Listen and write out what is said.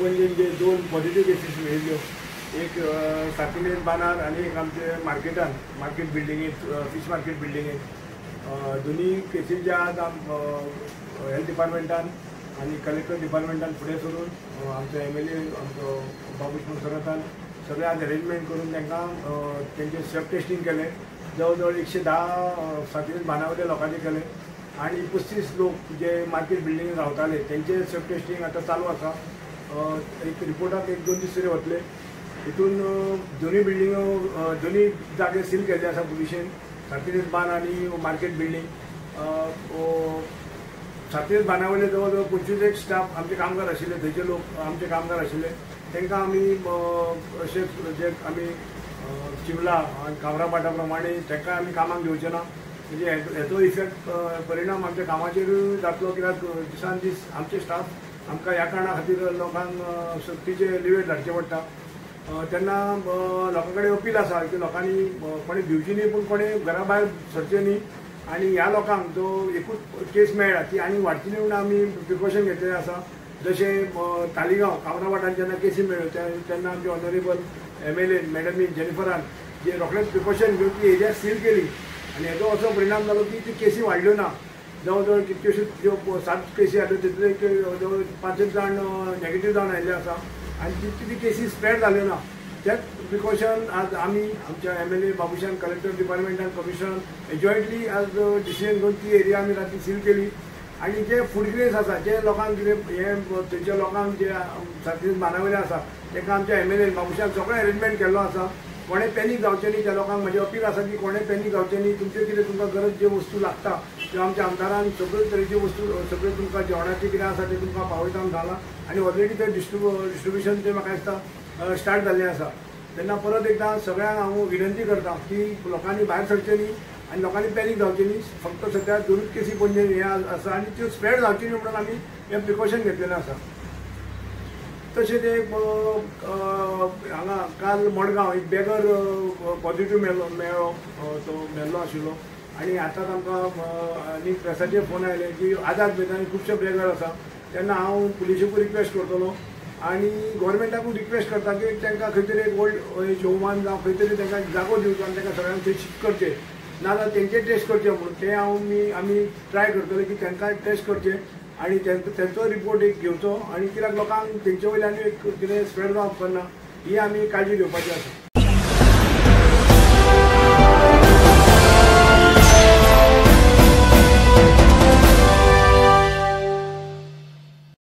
दोन positive cases मेळिल्ल्यो एक सातिलेन बांदार आनी एक आमचे मार्केटान मार्केट बिल्डिंगेंत फीश मार्केट बिल्डिंगेंत दोनी केसीस ज्या आहात. हेल्थ डिपार्टमेंटान आनी कलेक्टर डिपार्टमेंटान फुडें सरून आमचो एम एल ए आमचो बाबूश मुसरतान सगळे आज अरेंजमेंट करून तांकां तेंचे सेल्फ टेस्टींग केलें. जवळ जवळ एकशे धा सातिलेन बानावले लोकांचे केले. आणि पस्तीस लोक जे मार्केट बिल्डिंगेत रावताले तेंचे सेल्फ टेस्टींग आतां चालू आसा एक रिपोर्टाक एक दोन दीस तरी वतले हितून दोनूय बिल्डिंगो दोनूय जागे सील केल्ले आसा पुलिशेन सातिलेस बान आनी मार्केट बिल्डींग सातिलेस बांदा वयले जवळ जवळ पंचवीस एक स्टाफ आमचे कामगार आशिल्ले थंयचे लोक आमचे कामगार आशिल्ले तांकां आमी अशे जे आमी चिवला आनी कामरापाटा प्रमाणे तांकां आमी कामाक घेवचे ना. म्हणजे हेचो इफेक्ट परिणाम आमच्या कामाचेर जातलो कित्याक दिसान दीस आमचे स्टाफ आमकां ह्या कारणा खातीर लोकांक सक्तीचे लिवेट धाडचे पडटा. तेन्ना लोकां कडेन अपील आसा की लोकांनी कोणी भिवची न्ही पूण कोणी घरा भायर सरचे न्ही. आनी ह्या लोकांक जो एकूच केस मेळ्ळा ती आनी वाडची न्ही म्हणून आमी प्रिकॉशन घेतलेले आसा. जशें तालिगांव कामरावाटान जेन्ना केसी मेळ्ळ्यो तेन्ना आमचे ऑनरेबल एम एल ए मॅडमी जेनिफरान जे रोखडेच प्रिकॉशन घेवन ती एरिया सील केली. आनी हेजो असो परिणाम जालो की ती केसी वाडल्यो ना. जवळ जवळ कितल्योश्योच ज्यो सात केसी आसा तितले जवळ पांचशे जाण नॅगेटीव जावन आयिल्ले आसा आनी तितली ती केसी स्प्रेड जाल्यो ना. तेच प्रिकॉशन आज आमी आमच्या एम एल ए बाबुशान कलेक्टर डिपार्टमेंटान कमिशनर जॉयंटली आज डिसिजन घेवन ती एरिया आमी राती सील केली. आनी जे फुडग्रेस आसा जे लोकांक कितें हे थंयच्या लोकांक जे सारके मानावयले आसा तांकां आमच्या एम एल ए बाबुशान सगळें अरेंजमेंट केल्लो आसा कोणें पॅनीक जावचे न्ही त्या लोकांक म्हजें अपील आसा की कोणें पॅनीक जावचे न्ही तुमचे कितें तुमकां गरज ज्यो वस्तू लागता त्यो आमच्या आमदारान सगळे तरेच्यो वस्तू सगळे तुमकां जेवणाचें कितें आसा तें तुमकां पावयता घाला आनी ऑलरेडी तें डिस्ट्रिब्यू डिस्ट्रिब्युशन तें म्हाका दिसता स्टार्ट जाल्लें आसा. तेन्ना परत एकदां सगळ्यांक हांव विनंती करता की लोकांनी भायर सरचें न्ही आनी लोकांनी पॅनीक जावचें न्ही फक्त सध्या दोनूच केसी पणजे हे आसा आनी त्यो स्प्रेड जावची न्ही म्हणून आमी हें प्रिकॉशन घेतलेलें आसा. तशेंच एक हांगा काल मडगांव एक बेगर पॉझिटिव्ह मेळ्ळो मेळ्ळो तो मेल्लो आशिल्लो. आनी आतांच आमकां आनी प्रेसाचे फोन आयले की आझाद मैदान खुबशे बेगर आसा. तेन्ना हांव पुलिशेकूय रिक्वेस्ट करतलो. आनी गोवोरमेंटाकूय रिक्वेस्ट करता की तांकां खंय तरी एक ओल्ड शोमान जावं खंय तरी तांकां जागो दिवचो आनी तांकां सगळ्यांक थंय शिफ्ट करचें. नाजाल्यार तेंचे टेस्ट करचे म्हणून ते हांव मी आमी ट्राय करतले की तांकां टेस्ट करचे. आनी तेंचो रिपोर्ट एक घेवचो. आनी कित्याक लोकांक तेंचे वयल्यान एक कितें स्प्रेड जावप करना ही आमी काळजी घेवपाची आसा